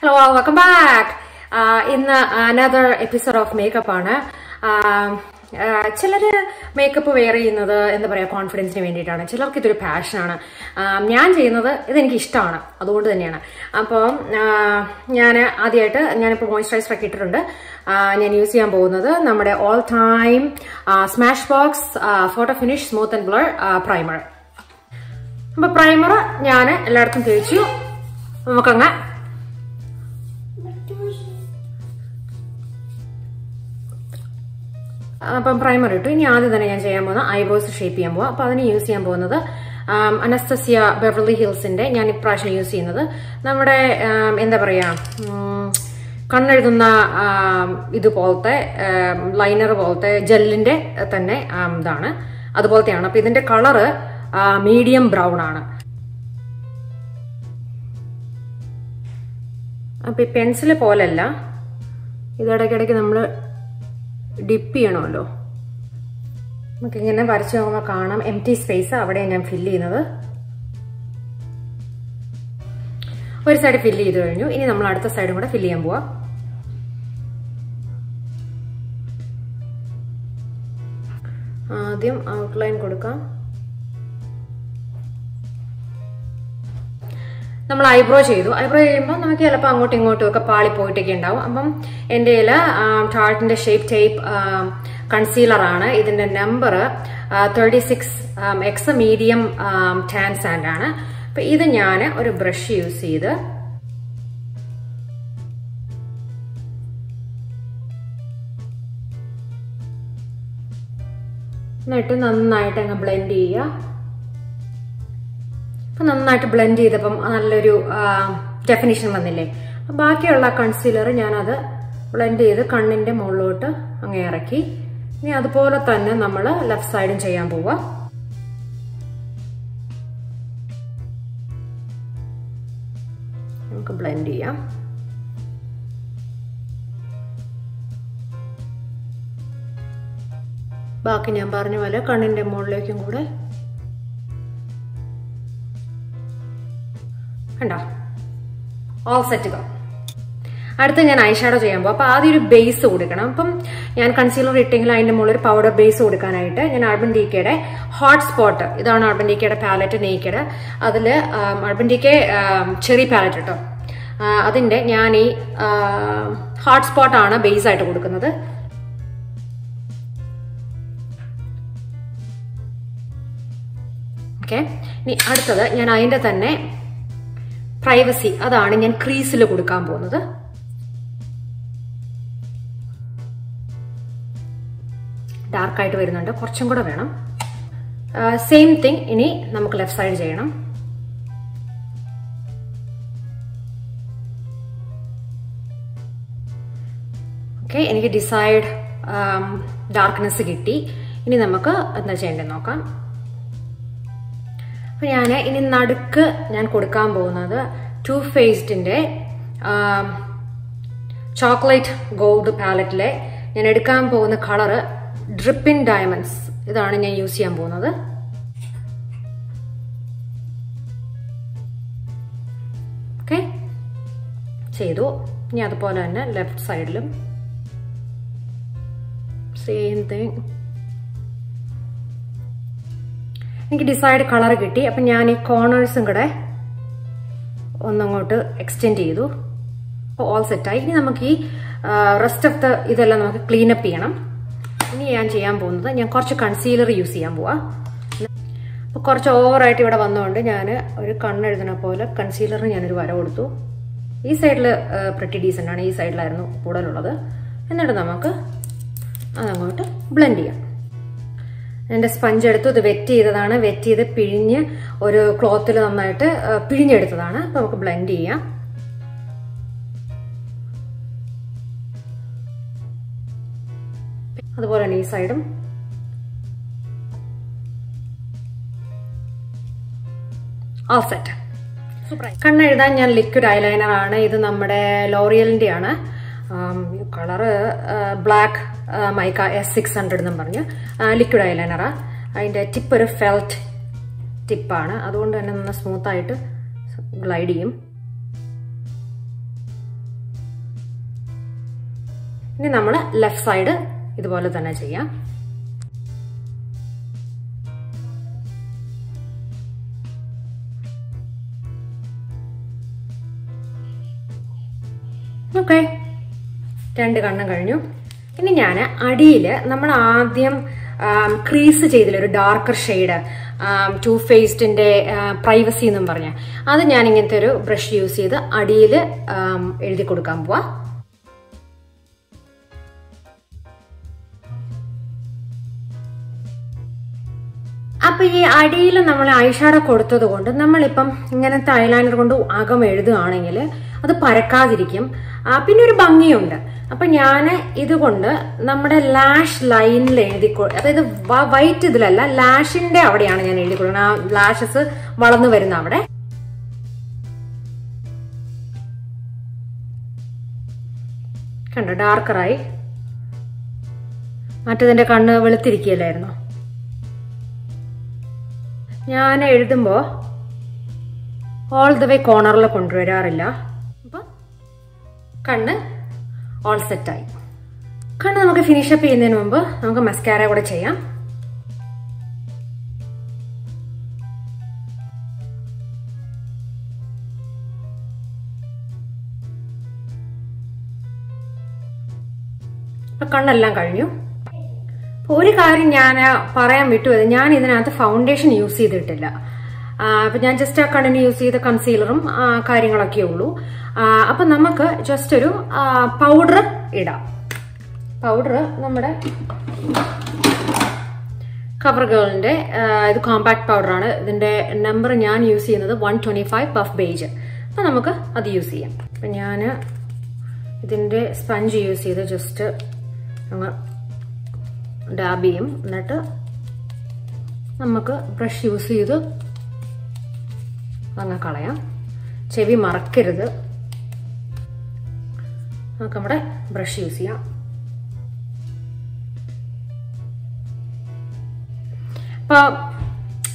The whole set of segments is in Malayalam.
ഹലോ വെൽക്കം ബാക്ക് ഇന്ന് അനദർ എപ്പിസോഡ് ഓഫ് മേക്കപ്പ് ആണ്. ചിലർ മേക്കപ്പ് വെയർ ചെയ്യുന്നത് എന്താ പറയുക കോൺഫിഡൻസിന് വേണ്ടിയിട്ടാണ്. ചിലർക്ക് ഇതൊരു പാഷനാണ് ഞാൻ ചെയ്യുന്നത് ഇതെനിക്ക് ഇഷ്ടമാണ്. അതുകൊണ്ട് തന്നെയാണ്. അപ്പം ഞാൻ ആദ്യമായിട്ട് ഞാനിപ്പോൾ മോയ്സ്ചറൈസർ ഒക്കെ ഇട്ടിട്ടുണ്ട്. ഞാൻ യൂസ് ചെയ്യാൻ പോകുന്നത് നമ്മുടെ all time smash box photo finish smooth and blur primer അപ്പൊ പ്രൈമർ ഞാൻ എല്ലായിടത്തും തേച്ചു. നമുക്കങ്ങ് അപ്പം പ്രൈമർ ഇട്ടു ഇനി ആദ്യം തന്നെ ഞാൻ ചെയ്യാൻ പോകുന്നത് ഐബ്രോസ് ഷേപ്പ് ചെയ്യാൻ പോവാം. അപ്പം അതിന് യൂസ് ചെയ്യാൻ പോകുന്നത് അനസ്തസിയ ബെവർലി ഹിൽസിന്റെ ഞാൻ ഇപ്രാവശ്യം യൂസ് ചെയ്യുന്നത്. നമ്മുടെ എന്താ പറയാ ഉം, കണ്ണെഴുതുന്ന ഇതുപോലത്തെ ലൈനർ പോലത്തെ ജെല്ലിന്റെ തന്നെ ഇതാണ്. അതുപോലത്തെയാണ്. അപ്പൊ ഇതിന്റെ കളറ് മീഡിയം ബ്രൗൺ ആണ്. അപ്പൊ ഈ പെൻസിൽ പോലല്ല. ഇത് ഇടയ്ക്കിടയ്ക്ക് നമ്മൾ ഡിപ്പ് ചെയ്യണമല്ലോ. നമുക്ക് ഇങ്ങനെ വരച്ച് നോക്കുമ്പോൾ കാണാം. എം ടി സ്പേസ് അവിടെ ഞാൻ ഫില്ല് ചെയ്യുന്നത്. ഒരു സൈഡ് ഫില്ല് ചെയ്ത് കഴിഞ്ഞു. ഇനി നമ്മൾ അടുത്ത സൈഡും കൂടെ ഫില്ല് ചെയ്യാൻ പോവാം. ആദ്യം ഔട്ട്ലൈൻ കൊടുക്കാം. നമ്മൾ ഐബ്രോ ചെയ്തു. ഐബ്രോ ചെയ്യുമ്പോൾ നമുക്ക് ചിലപ്പോൾ അങ്ങോട്ടും ഇങ്ങോട്ടും ഒക്കെ പാളി പോയിട്ടൊക്കെ ഉണ്ടാവും. അപ്പം എന്റെ കയ്യിൽ ടാർട്ടിന്റെ ഷേപ്പ് ടൈപ്പ് കൺസീലറാണ് ഇതിന്റെ number thirty six X medium tan sand ആണ്. അപ്പം ഇത് ഞാൻ ഒരു ബ്രഷ് യൂസ് ചെയ്ത് എന്നിട്ട് നന്നായിട്ട് അങ്ങ് ബ്ലെൻഡ് ചെയ്യുക. അപ്പൊ നന്നായിട്ട് ബ്ലെൻഡ് ചെയ്തപ്പം നല്ലൊരു ഡെഫിനിഷൻ വന്നില്ലേ? ബാക്കിയുള്ള കൺസീലർ ഞാനത് ബ്ലെൻഡ് ചെയ്ത് കണ്ണിന്റെ മുകളിലോട്ട് അങ്ങ് ഇറക്കി. ഇനി അതുപോലെ തന്നെ നമ്മൾ ലെഫ്റ്റ് സൈഡും ചെയ്യാൻ പോവുക നമുക്ക് ബ്ലെൻഡ് ചെയ്യാം. ബാക്കി ഞാൻ പറഞ്ഞ പോലെ കണ്ണിന്റെ മുകളിലേക്കും കൂടെ കണ്ടോ? ഓൾ സെറ്റ് ഗോ അടുത്ത് ഞാൻ ഐഷാഡോ ചെയ്യാൻ പോകും അപ്പൊ ആദ്യം ഒരു ബേസ് കൊടുക്കണം അപ്പം ഞാൻ കൺസീലർ ഇട്ടെങ്കിൽ അതിന്റെ മുകളിൽ ഒരു പൗഡർ ബേസ് കൊടുക്കാനായിട്ട് ഞാൻ അർബൻ ഡി കെയുടെ ഹോട്ട് സ്പോട്ട് ഇതാണ് അർബൻ ഡി കെയുടെ പാലറ്റ് നെയ്ക്കയുടെ അതിൽ urban D K cherry palette കേട്ടോ അതിന്റെ ഞാൻ ഈ ഹോട്ട് സ്പോട്ടാണ് ബേസ് ആയിട്ട് കൊടുക്കുന്നത്. ഓക്കെ ഇനി അടുത്തത് ഞാൻ അതിന്റെ തന്നെ പ്രൈവസി അതാണ് ഞാൻ ക്രീസിൽ കൊടുക്കാൻ പോകുന്നത്. ഡാർക്ക് ആയിട്ട് വരുന്നുണ്ട്. കുറച്ചും കൂടെ വേണം. സെയിം തിങ് ഇനി നമുക്ക് ലെഫ്റ്റ് സൈഡ് ചെയ്യണം. ഓക്കെ എനിക്ക് ഡിസൈഡ് ഡാർക്ക്നെസ് കിട്ടി. ഇനി നമുക്ക് എന്താ ചെയ്യേണ്ടത് നോക്കാം. അപ്പൊ ഞാൻ ഇനി നടുക്ക് ഞാൻ കൊടുക്കാൻ പോകുന്നത് ടു ഫേസ്ഡിന്റെ ചോക്ലേറ്റ് ഗോൾഡ് പാലറ്റിലെ ഞാൻ എടുക്കാൻ പോകുന്ന കളറ് ഡ്രിപ്പിൻ ഡയമണ്ട്സ് ഇതാണ് ഞാൻ യൂസ് ചെയ്യാൻ പോകുന്നത്. ഓക്കെ ചെയ്തു. ഇനി അതുപോലെ തന്നെ ലെഫ്റ്റ് സൈഡിലും സെയിം തിങ് എനിക്ക് ഡിസൈഡ് കളർ കിട്ടി. അപ്പം ഞാൻ ഈ കോർണേഴ്സും കൂടെ ഒന്നങ്ങോട്ട് എക്സ്റ്റെൻഡ് ചെയ്തു. അപ്പോൾ ഓൾ സെറ്റായി ഇനി നമുക്ക് ഈ റെസ്റ്റ് ഓഫ് ദ ഇതെല്ലാം നമുക്ക് ക്ലീൻ അപ്പ് ചെയ്യണം. ഇനി ഞാൻ ചെയ്യാൻ പോകുന്നത് ഞാൻ കുറച്ച് കൺസീലർ യൂസ് ചെയ്യാൻ പോവാ. അപ്പോൾ കുറച്ച് ഓവറായിട്ട് ഇവിടെ വന്നുകൊണ്ട് ഞാൻ ഒരു കണ്ണെഴുതുന്ന പോലെ കൺസീലറിന് ഞാനൊരു വര കൊടുത്തു. ഈ സൈഡിൽ പ്രിറ്റി ഡീസന്റ് ആണ്. ഈ സൈഡിലായിരുന്നു കൂടുതലുള്ളത്. എന്നിട്ട് നമുക്ക് അതങ്ങോട്ട് ബ്ലെൻഡ് ചെയ്യാം. എന്റെ സ്പഞ്ച് എടുത്തു ഇത് വെറ്റ് ചെയ്തതാണ്. വെറ്റ് ചെയ്ത് പിഴിഞ്ഞ് ഒരു ക്ലോത്തിൽ നന്നായിട്ട് പിഴിഞ്ഞെടുത്തതാണ്. അപ്പൊ നമുക്ക് ബ്ലെൻഡ് ചെയ്യാം. അതുപോലെ തന്നെ ഈ സൈഡും ഓഫ് സെറ്റ് കണ്ണെഴുതാൻ ഞാൻ ലിക്വിഡ് ഐലൈനർ ആണ്. ഇത് നമ്മുടെ ലോറിയലിന്റെ ആണ് colour black mica S six hundred എന്നും പറഞ്ഞ്. ലിക്വിഡ് ഐലൈനറാ അതിന്റെ ടിപ്പ് ഒരു ഫെൽറ്റ് ടിപ്പാണ് അതുകൊണ്ട് തന്നെ നന്ന സ്മൂത്ത് ആയിട്ട് ഗ്ലൈഡ് ചെയ്യും. ഇനി നമ്മൾ ലെഫ്റ്റ് സൈഡ് ഇതുപോലെ തന്നെ ചെയ്യാം. ഓക്കെ രണ്ട് കണ്ണും കഴിഞ്ഞു. ഇനി ഞാൻ അടിയിൽ നമ്മൾ ആദ്യം ക്രീസ് ചെയ്തില്ല ഒരു ഡാർക്കർ ഷെയ്ഡ് ടു ഫേസ്ഡിന്റെ പ്രൈവസി എന്നും പറഞ്ഞ. അത് ഞാൻ ഇങ്ങനത്തെ ഒരു ബ്രഷ് യൂസ് ചെയ്ത് അടിയിൽ എഴുതി കൊടുക്കാൻ പോവാ. അപ്പൊ ഈ അടിയിൽ നമ്മൾ ഐഷാഡോ കൊടുത്തത് കൊണ്ട് നമ്മളിപ്പം ഇങ്ങനത്തെ ഐലൈനർ കൊണ്ട് അകം എഴുതുകയാണെങ്കിൽ അത് പരക്കാതിരിക്കും. പിന്നെ ഒരു ഭംഗിയുണ്ട്. അപ്പൊ ഞാൻ ഇതുകൊണ്ട് നമ്മുടെ ലാഷ് ലൈനിൽ എഴുതി അതായത് വൈറ്റ് ഇതിലല്ല ലാഷിന്റെ അവിടെയാണ് ഞാൻ എഴുതി കൊടുക്കുന്നത് ആ ലാഷസ് വളർന്നു വരുന്ന അവിടെ. കണ്ടോ ഡാർക്കറായി മറ്റതിന്റെ കണ്ണ് വെളുത്തിരിക്കുകയല്ലായിരുന്നു? ഞാൻ എഴുതുമ്പോൾ ഓൾ ദ വേ കോർണറിൽ കൊണ്ടുവരാറില്ല. കണ്ണ് ഓൾ സെറ്റായി കണ്ണ് നമുക്ക് ഫിനിഷ് അപ്പ് ചെയ്യുന്നതിന് മുമ്പ് നമുക്ക് മസ്കാര കൂടെ ചെയ്യാം. കണ്ണെല്ലാം കഴിഞ്ഞു. ഒരു കാര്യം ഞാൻ പറയാൻ വിട്ടു. ഞാൻ ഇതിനകത്ത് ഫൗണ്ടേഷൻ യൂസ് ചെയ്തിട്ടില്ല. അപ്പൊ ഞാൻ ജസ്റ്റ് ആ കണ്ണിന് യൂസ് ചെയ്ത കൺസീലറും കാര്യങ്ങളൊക്കെ ഉള്ളൂ. അപ്പൊ നമുക്ക് ജസ്റ്റ് ഒരു പൗഡർ ഇടാം. പൗഡർ നമ്മുടെ കവർ ഗേളിന്റെ ഇത് കോമ്പാക്ട് പൗഡറാണ് ഇതിന്റെ നമ്പർ ഞാൻ യൂസ് ചെയ്യുന്നത് one twenty five puff beige അപ്പൊ നമുക്ക് അത് യൂസ് ചെയ്യാം. അപ്പൊ ഞാൻ ഇതിന്റെ സ്പഞ്ച് യൂസ് ചെയ്ത് ജസ്റ്റ് അങ്ങ് ഡാബ് ചെയ്യും. എന്നിട്ട് നമുക്ക് ബ്രഷ് യൂസ് ചെയ്ത് അങ്ങ് കളയാം. ചെവി മറക്കരുത്. നമുക്ക് നമ്മുടെ ബ്രഷ് യൂസ് ചെയ്യാം. അപ്പോൾ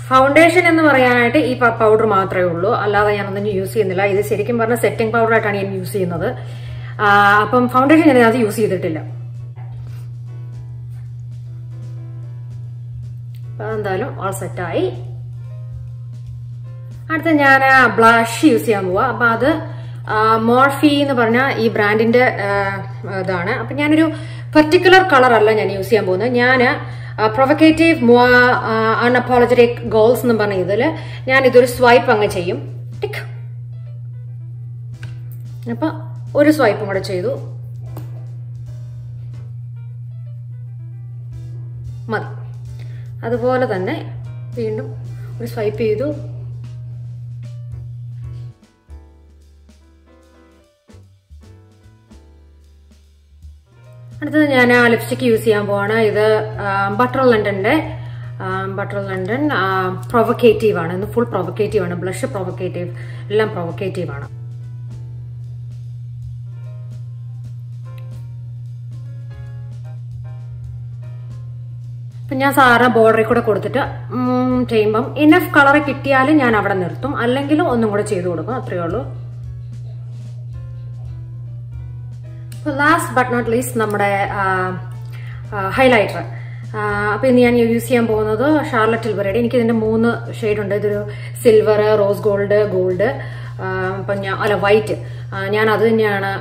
ഫൗണ്ടേഷൻ എന്ന് പറയാനായിട്ട് ഈ പൗഡർ മാത്രമേ ഉള്ളൂ. അല്ലാതെ ഞാൻ ഒന്നും യൂസ് ചെയ്യുന്നില്ല. ഇത് ശരിക്കും പറഞ്ഞ സെറ്റിംഗ് പൗഡർ ആയിട്ടാണ് ഞാൻ യൂസ് ചെയ്യുന്നത്. അപ്പം ഫൗണ്ടേഷൻ ഞാൻ അത് യൂസ് ചെയ്തിട്ടില്ല. എന്തായാലും ഓൾ സെറ്റായി അടുത്ത ഞാൻ ബ്ലഷ് യൂസ് ചെയ്യാൻ പോവാ. അപ്പൊ അത് മോർഫി എന്ന് പറഞ്ഞ ഈ ബ്രാൻഡിന്റെ ഇതാണ്. അപ്പൊ ഞാനൊരു പെർട്ടിക്കുലർ അല്ല ഞാൻ യൂസ് ചെയ്യാൻ പോകുന്നത്. ഞാൻ പ്രൊവക്കേറ്റീവ് അൺഅപ്പോളജറ്റിക് ഗോൾസ് എന്ന് പറഞ്ഞ ഇതിൽ ഞാൻ ഇതൊരു സ്വൈപ്പ് അങ്ങ് ചെയ്യും. അപ്പൊ ഒരു സ്വൈപ്പും കൂടെ ചെയ്തു. മതി. അതുപോലെ തന്നെ വീണ്ടും ഒരു സ്വൈപ്പ് ചെയ്തു. അടുത്തത് ഞാൻ ആ ലിപ്സ്റ്റിക് യൂസ് ചെയ്യാൻ പോവാണ്. ഇത് ബട്ടർ ലണ്ടന്റെ ബട്ടർ ലണ്ടൻ പ്രൊവക്കേറ്റീവ് ആണ്. ഇന്ന് ഫുൾ പ്രൊവക്കേറ്റീവ് ആണ്. ബ്ലഷ് പ്രൊവക്കേറ്റീവ് എല്ലാം പ്രൊവക്കേറ്റീവ് ആണ്. ഞാൻ സാധാരണ ബോർഡറിൽ കൂടെ കൊടുത്തിട്ട് ചെയ്യുമ്പം ഇനഫ് കളർ കിട്ടിയാൽ ഞാൻ അവിടെ നിർത്തും. അല്ലെങ്കിൽ ഒന്നും കൂടെ ചെയ്തു കൊടുക്കും. അത്രയേ ഉള്ളൂ. ലാസ്റ്റ് ബട്ട് നോട്ട് ലീസ്റ്റ് നമ്മുടെ ഹൈലൈറ്റർ അപ്പോൾ ഇന്ന് ഞാൻ യൂസ് ചെയ്യാൻ പോകുന്നത് ഷാർലറ്റ് ടിൽബറയുടെ എനിക്ക് ഇതിന്റെ മൂന്ന് ഷെയ്ഡ് ഉണ്ട്. ഇതൊരു സിൽവർ റോസ് ഗോൾഡ് ഗോൾഡ് അപ്പം ഞാൻ അല്ല വൈറ്റ് ഞാൻ അത് തന്നെയാണ്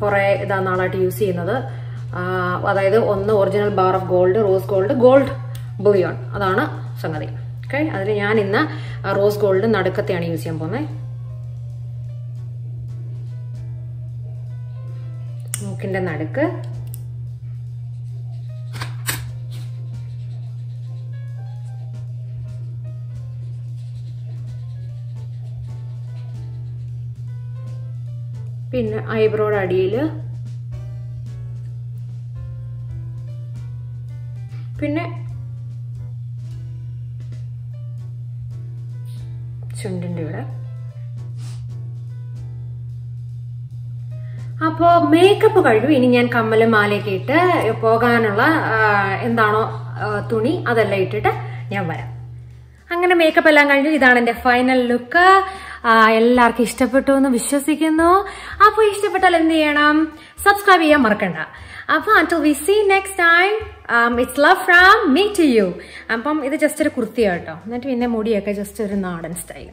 കുറേ ഇതാ നാളായിട്ട് യൂസ് ചെയ്യുന്നത്. അതായത് ഒന്ന് original bar of gold rose gold gold bullion അതാണ് സംഗതി. ഓക്കെ അതിൽ ഞാൻ ഇന്ന് റോസ് ഗോൾഡ് നടുക്കത്തെയാണ് യൂസ് ചെയ്യാൻ പോകുന്നത് മൂക്കിന്റെ നടുക്ക്. പിന്നെ ഐബ്രോയുടെ അടിയിൽ പിന്നെ ചുണ്ടിന്റെ ഇവിടെ. അപ്പോ മേക്കപ്പ് കഴിഞ്ഞു ഇനി ഞാൻ കമ്മലും മാലയൊക്കെ ഇട്ട് പോകാനുള്ള എന്താണോ തുണി അതെല്ലാം ഇട്ടിട്ട് ഞാൻ വരാം. അങ്ങനെ മേക്കപ്പ് എല്ലാം കഴിഞ്ഞു. ഇതാണ് എന്റെ ഫൈനൽ ലുക്ക് എല്ലാവർക്കും ഇഷ്ടപ്പെട്ടു എന്ന് വിശ്വസിക്കുന്നു. അപ്പോൾ ഇഷ്ടപ്പെട്ടാൽ എന്ത് ചെയ്യണം? സബ്സ്ക്രൈബ് ചെയ്യാൻ മറക്കണ്ട. അപ്പോൾ until we see next time it's love from me to you അപ്പം ഇത് ജസ്റ്റ് ഒരു കുർത്തിയാട്ടോ എന്നിട്ട് പിന്നെ മുടിയൊക്കെ ജസ്റ്റ് ഒരു നാടൻ സ്റ്റൈൽ